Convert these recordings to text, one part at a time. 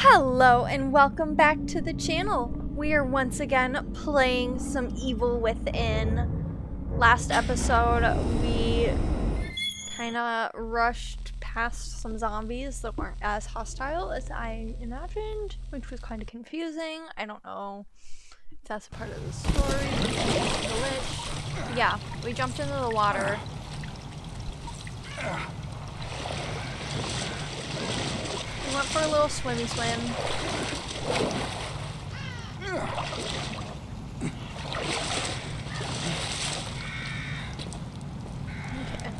Hello and welcome back to the channel. We are once again playing some Evil Within. Last episode we kind of rushed past some zombies that weren't as hostile as I imagined, which was kind of confusing. I don't know if that's a part of the story. Yeah, we jumped into the water. We went for a little swimmy swim. Okay,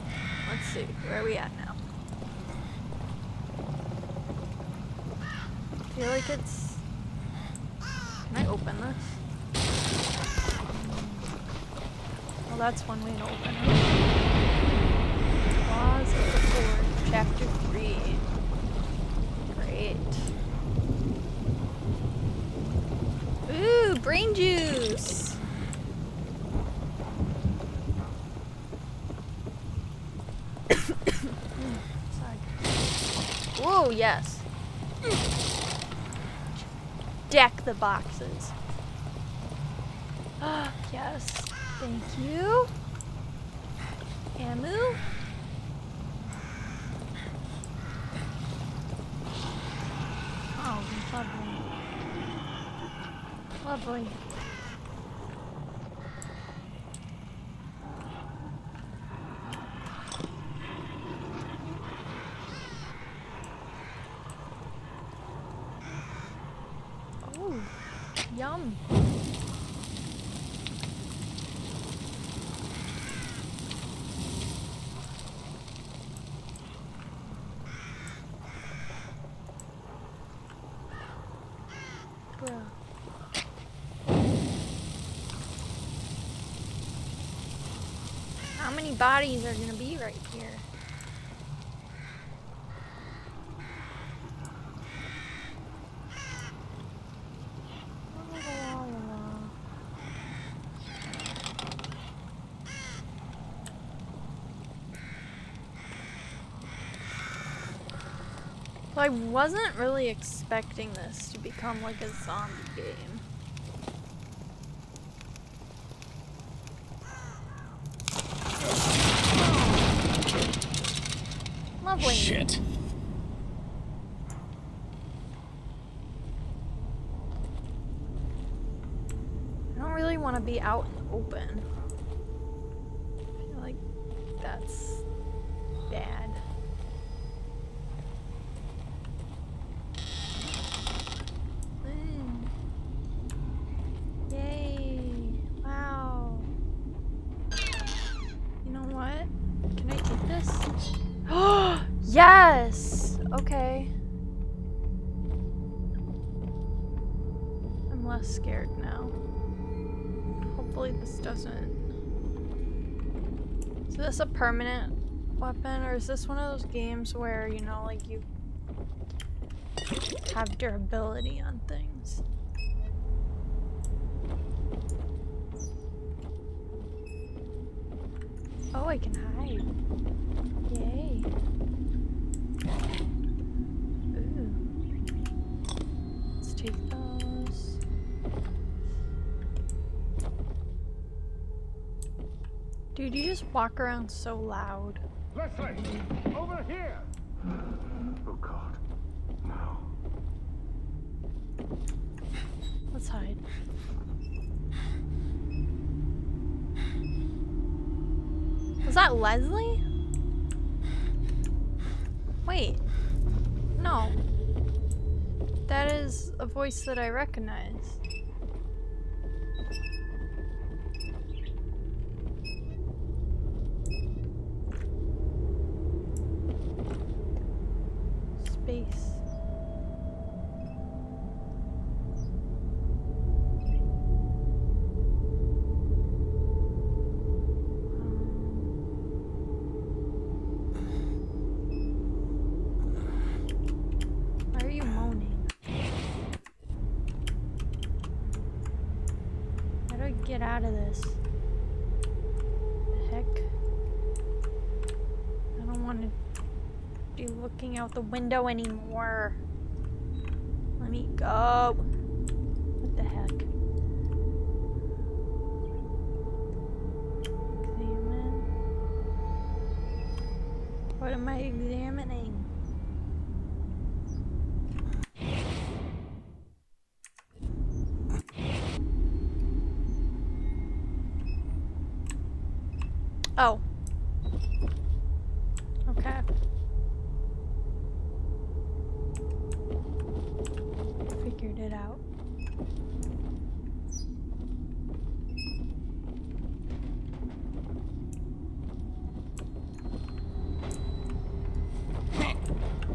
let's see. Where are we at now? I feel like it's... Can I open this? Well, that's one way to open it. Claws of the Horde, Chapter Ooh, juice! Whoa, yes. Deck the boxes. Ah, yes. Thank you. Amu. Oh, lovely. Lovely. Oh, yum. Bruh. How many bodies are gonna be right here? I wasn't really expecting this to become like a zombie game. Lovely. Shit. I don't really want to be out in the open. I feel like that's bad. Mm. Yay! Wow. You know what? Can I eat this? Oh yes! Okay. I'm less scared now. Hopefully this doesn't. Is this a permanent weapon or is this one of those games where, you know, like you have durability on things? Oh, I can hide. Take those. Dude, you just walk around so loud. Leslie, over here! Oh God, no. Let's hide. Was that Leslie? Wait. No. That is a voice that I recognize. Space. Why are you moaning? How do I get out of this? The heck? I don't want to be looking out the window anymore. Let me go. What the heck? Examine. What am I examining? Oh. Okay. Figured it out.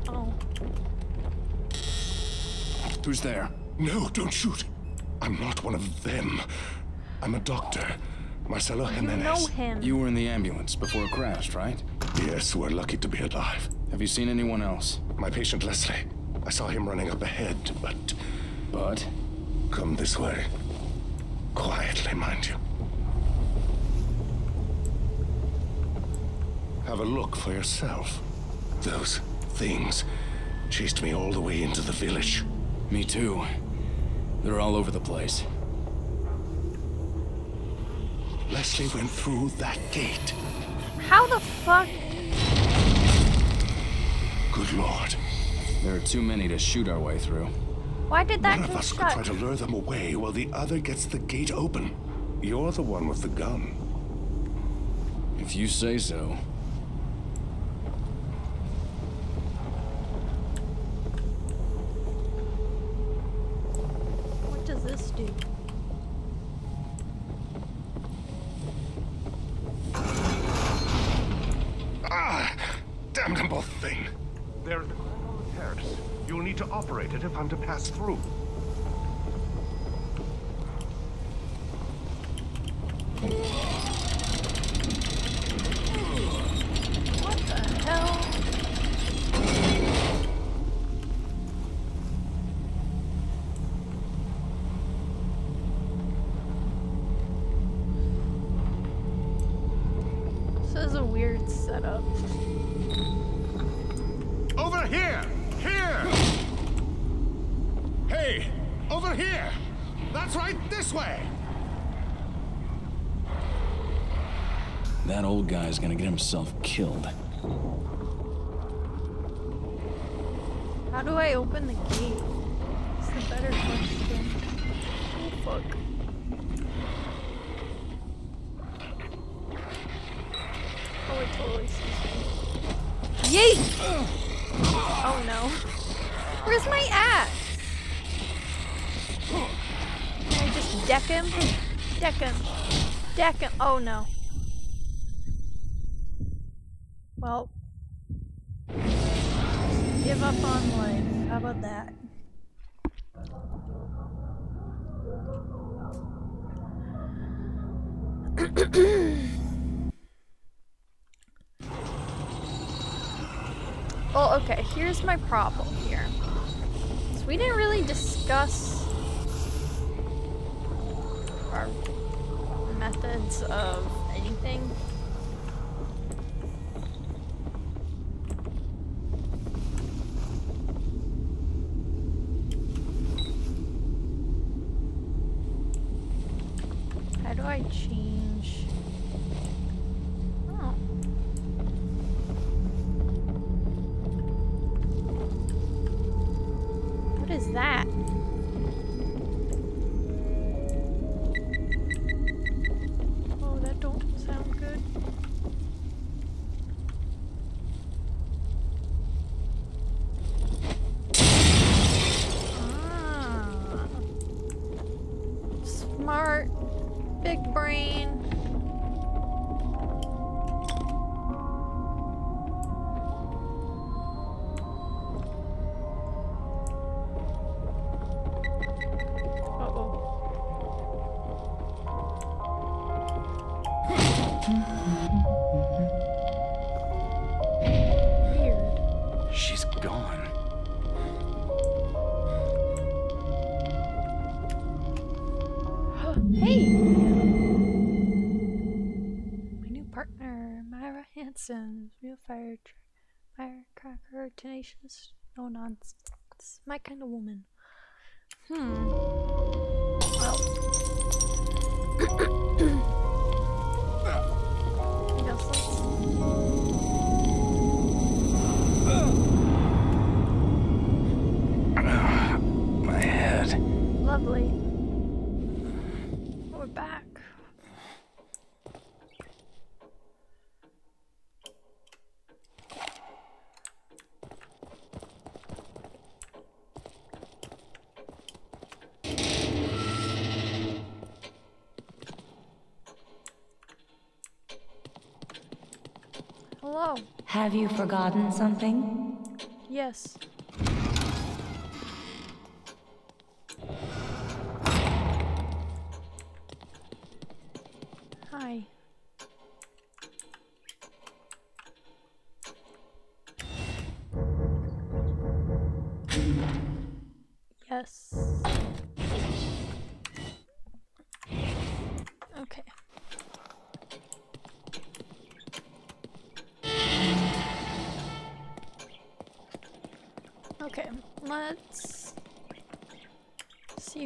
Oh. Who's there? No, don't shoot. I'm not one of them. I'm a doctor. Marcelo Jimenez. You Jimenez. know him. You were in the ambulance before it crashed, right? Yes, we're lucky to be alive. Have you seen anyone else? My patient Leslie. I saw him running up ahead, but But come this way. Quietly, mind you. Have a look for yourself. Those things chased me all the way into the village. Me too. They're all over the place. Leslie went through that gate. How the fuck? Good lord. There are too many to shoot our way through. Why did that One of us could try to lure them away while the other gets the gate open. You're the one with the gun. If you say so. What does this do? Ah! Damnable thing! There is a on the terrace. You'll need to operate it if I'm to pass through. That's right, this way! That old guy's gonna get himself killed. How do I open the gate? That's the better question. Oh fuck. Oh, it totally sees me. Yeet! Oh no. Where's my axe? Deck him? Deck him. Deck him. Oh no. Well, Give up on life. How about that? well, okay, here's my problem here. So we didn't really discuss our methods of anything. How do I change? Hanson, real fire firecracker, tenacious, no nonsense. My kind of woman. Hmm. Well. Hello. Have you forgotten something? Yes. Hi. Yes.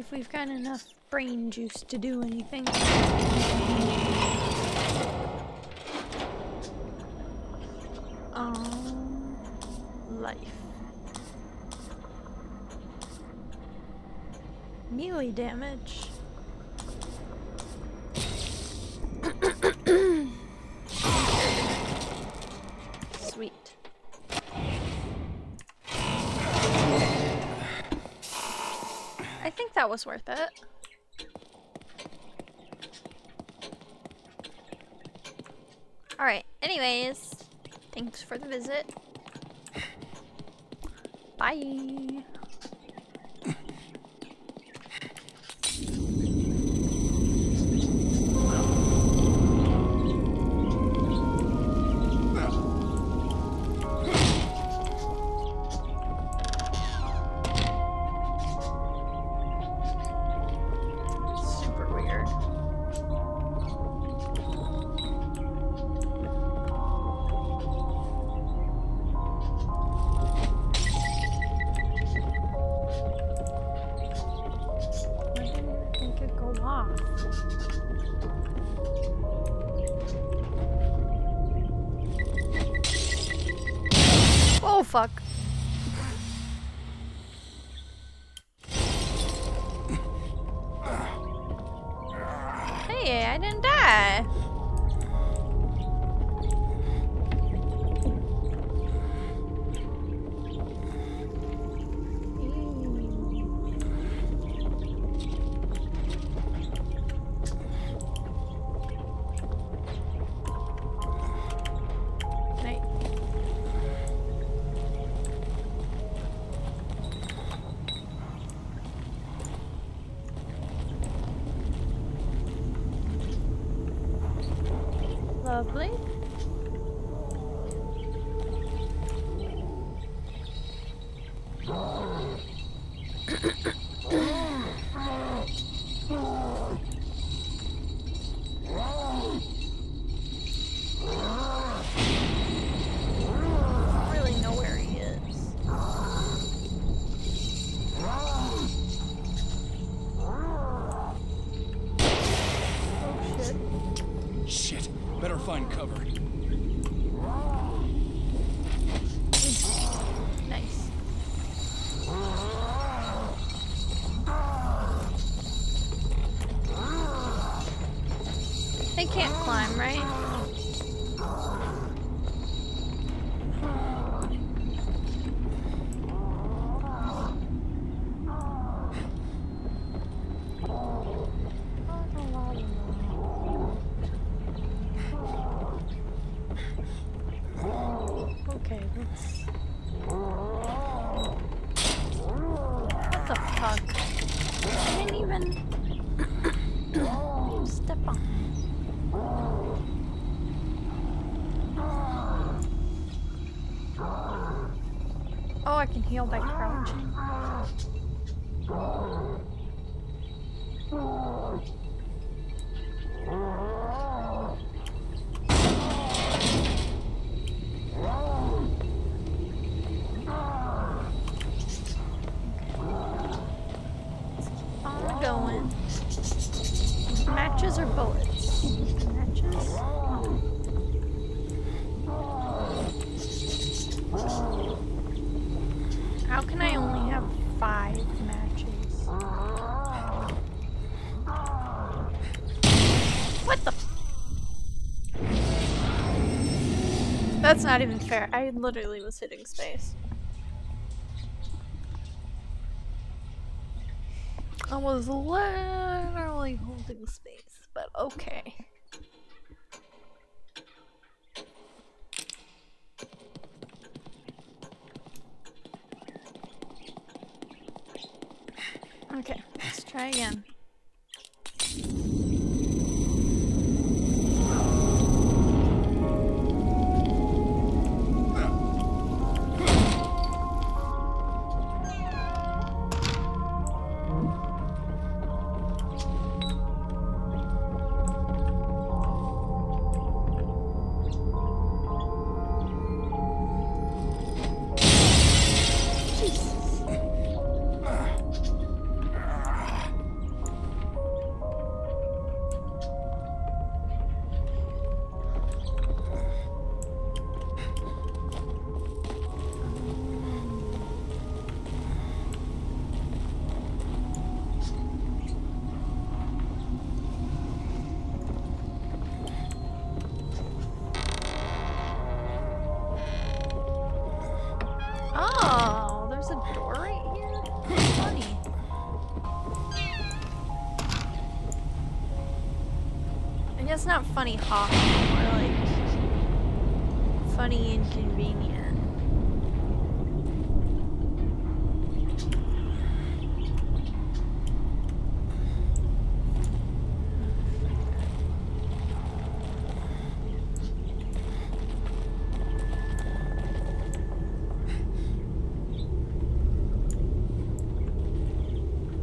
If we've got enough brain juice to do anything. Um, life. Melee damage. Sweet. I think that was worth it. Alright, anyways, thanks for the visit. Bye. Oh fuck. Lovely. Better find cover. Nice. They can't climb, right? Okay, let's. What the fuck? Didn't step on. Oh, I can heal by crouching. five matches. What the? That's not even fair. I literally was hitting space. I was literally holding space, but okay. Okay, let's try again. Guess not funny hawk, more like funny inconvenient.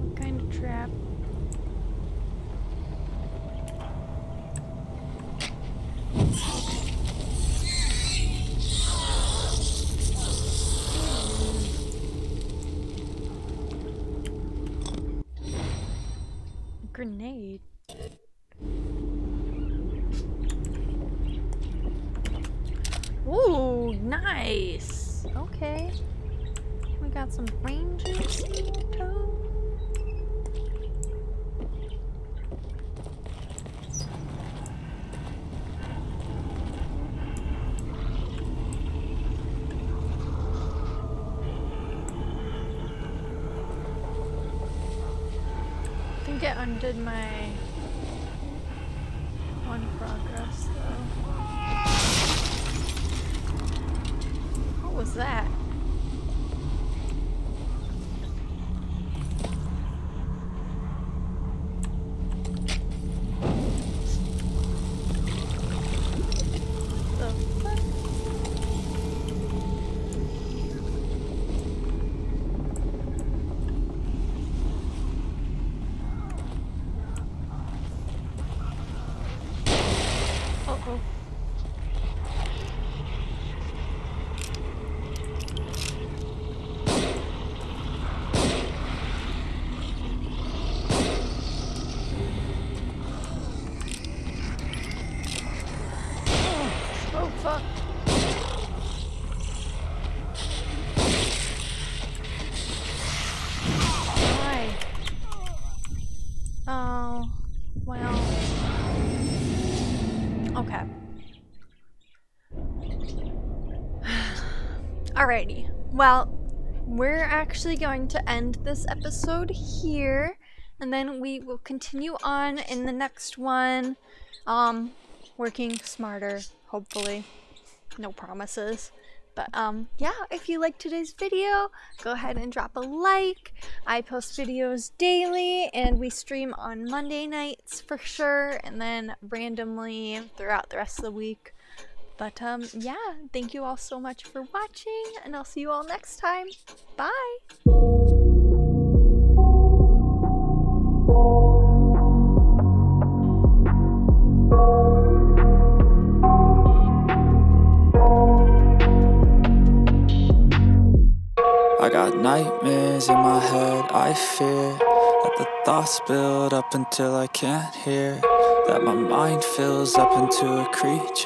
What kind of trap? Grenade. Ooh, nice. Okay. We got some rangers in tow. I think it undid my Oh. Well. Okay. Alrighty. Well, we're actually going to end this episode here, and then we will continue on in the next one. Um, working smarter, hopefully. No promises. But um yeah, if you liked today's video, go ahead and drop a like. I post videos daily and we stream on Monday nights for sure and then randomly throughout the rest of the week. But um yeah, thank you all so much for watching and I'll see you all next time. Bye. Nightmares in my head, I fear That the thoughts build up until I can't hear. That my mind fills up into a creature